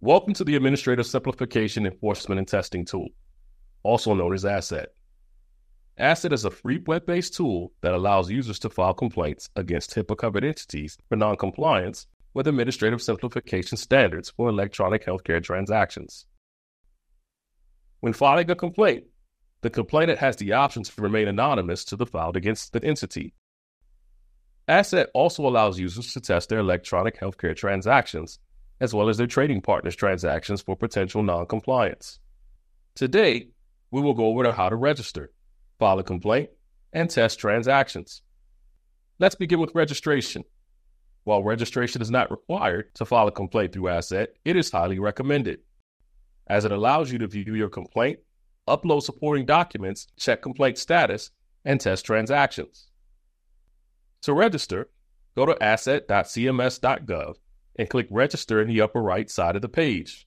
Welcome to the Administrative Simplification Enforcement and Testing Tool, also known as ASETT. ASETT is a free web based tool that allows users to file complaints against HIPAA covered entities for noncompliance with administrative simplification standards for electronic healthcare transactions. When filing a complaint, the complainant has the option to remain anonymous to the filed against the entity. ASETT also allows users to test their electronic healthcare transactions as well as their trading partners' transactions for potential noncompliance. Today, we will go over how to register, file a complaint, and test transactions. Let's begin with registration. While registration is not required to file a complaint through ASETT, it is highly recommended, as it allows you to view your complaint, upload supporting documents, check complaint status, and test transactions. To register, go to asett.cms.gov and click Register in the upper right side of the page.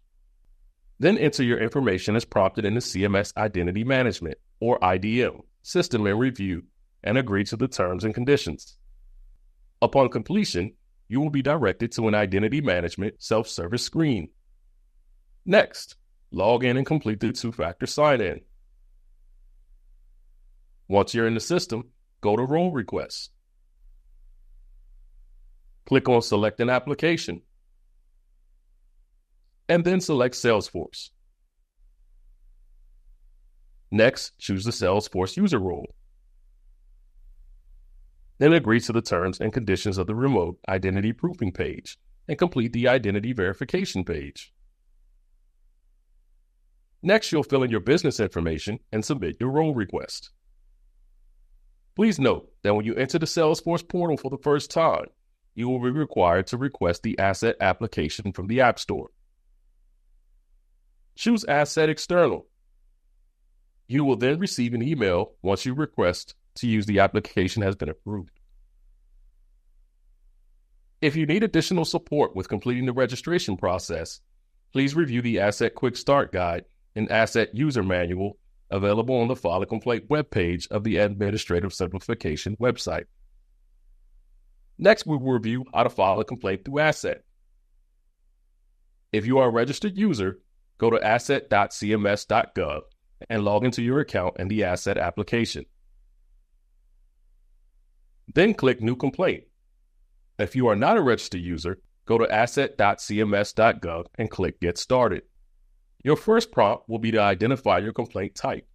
Then enter your information as prompted in the CMS Identity Management, or IDM, system and review, and agree to the terms and conditions. Upon completion, you will be directed to an Identity Management self service screen. Next, log in and complete the two factor sign in. Once you're in the system, go to Role Requests. Click on Select an Application, and then select Salesforce. Next, choose the Salesforce user role. Then agree to the terms and conditions of the remote identity proofing page and complete the identity verification page. Next, you'll fill in your business information and submit your role request. Please note that when you enter the Salesforce portal for the first time, you will be required to request the ASETT application from the App Store. Choose ASETT External. You will then receive an email once you request to use the application has been approved. If you need additional support with completing the registration process, please review the ASETT Quick Start Guide and ASETT User Manual available on the a Complaint webpage of the Administrative Simplification website. Next, we will review how to file a complaint through ASETT. If you are a registered user, go to asett.cms.gov and log into your account in the ASETT application. Then click New Complaint. If you are not a registered user, go to asett.cms.gov and click Get Started. Your first prompt will be to identify your complaint type.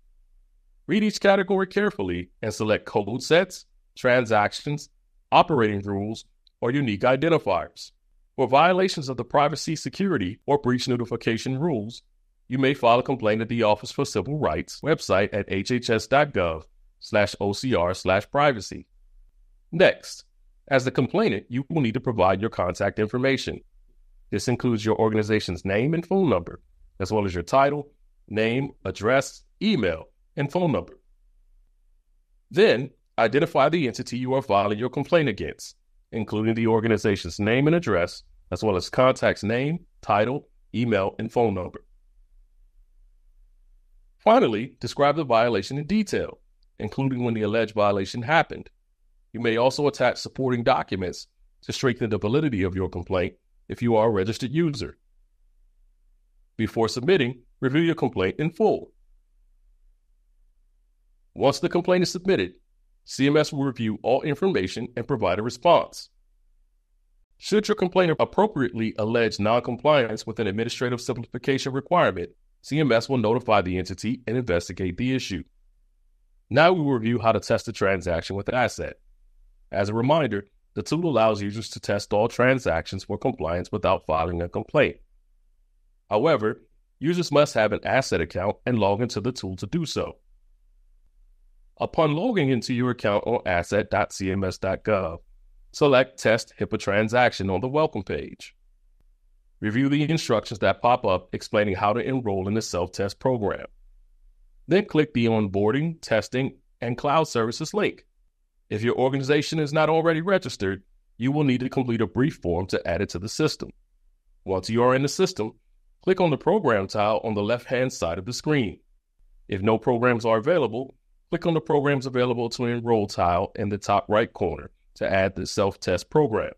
Read each category carefully and select code sets, transactions, operating rules, or unique identifiers. For violations of the privacy, security, or breach notification rules, you may file a complaint at the Office for Civil Rights website at hhs.gov slash OCR slash privacy. Next, as the complainant, you will need to provide your contact information. This includes your organization's name and phone number, as well as your title, name, address, email, and phone number. Then, Identify the entity you are filing your complaint against, including the organization's name and address, as well as contact's name, title, email, and phone number. Finally, describe the violation in detail, including when the alleged violation happened. You may also attach supporting documents to strengthen the validity of your complaint if you are a registered user. Before submitting, review your complaint in full. Once the complaint is submitted, CMS will review all information and provide a response. Should your complaint appropriately allege noncompliance with an administrative simplification requirement, CMS will notify the entity and investigate the issue. Now we will review how to test a transaction with an ASETT. As a reminder, the tool allows users to test all transactions for compliance without filing a complaint. However, users must have an ASETT account and log into the tool to do so. Upon logging into your account on asett.cms.gov. select Test HIPAA Transaction on the Welcome page. Review the instructions that pop up explaining how to enroll in the self test program. Then click the Onboarding, Testing, and Cloud Services link. If your organization is not already registered, you will need to complete a brief form to add it to the system. Once you are in the system, click on the Program tile on the left hand side of the screen. If no programs are available, Click on the Programs Available to Enroll tile in the top right corner to add the self test program.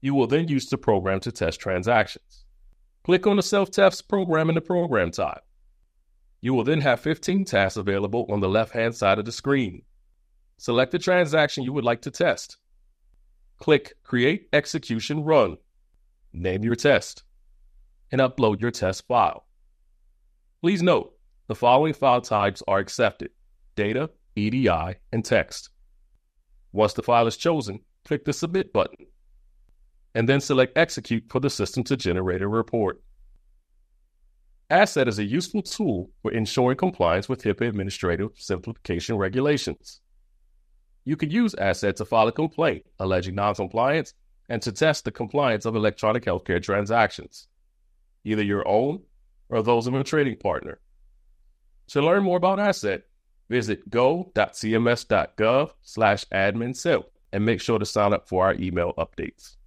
You will then use the program to test transactions. Click on the self-test program in the Program tab. You will then have 15 tasks available on the left-hand side of the screen. Select the transaction you would like to test. Click Create Execution Run. Name your test and upload your test file. Please note, the following file types are accepted data, EDI, and text. Once the file is chosen, click the Submit button, and then select Execute for the system to generate a report. ASETT is a useful tool for ensuring compliance with HIPAA administrative simplification regulations. You can use ASETT to file a complaint alleging noncompliance and to test the compliance of electronic healthcare transactions, either your own or those of a trading partner. To learn more about ASETT, visit go.cms.gov slash admin and make sure to sign up for our email updates.